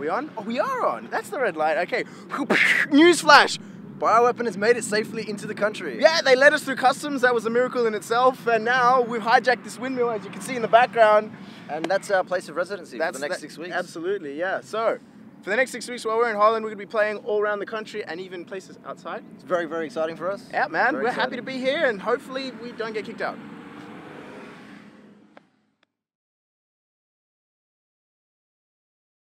Are we on? Oh, we are on. That's the red light. Okay. Newsflash. Bioweapon has made it safely into the country. Yeah, they let us through customs. That was a miracle in itself. And now we've hijacked this windmill, as you can see in the background. And that's our place of residency That's for the next that- six weeks. Absolutely, yeah. So, for the next six weeks while we're in Holland, we're going to be playing all around the country and even places outside. It's very, very exciting for us. Yeah, man. Very we're happy to be here and hopefully we don't get kicked out.